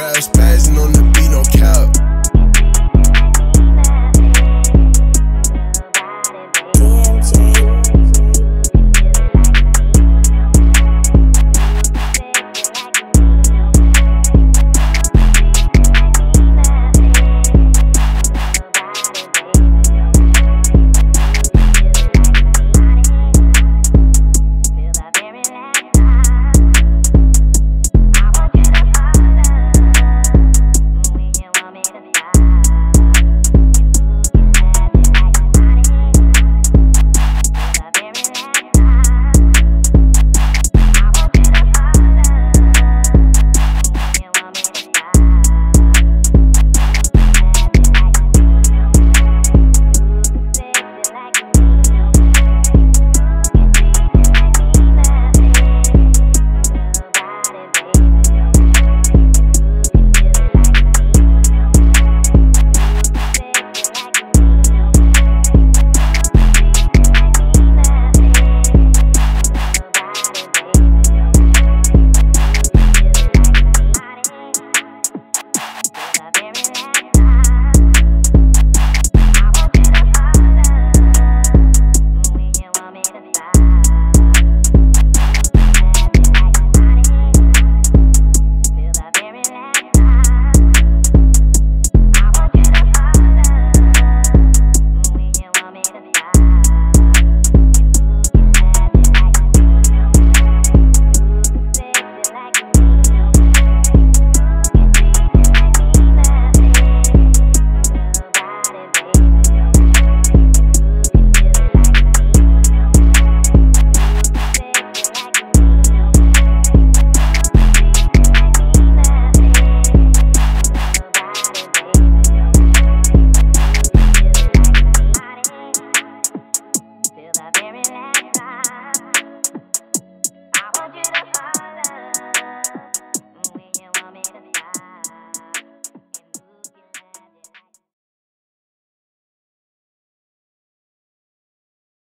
Rap spazzing on the beat, no cap.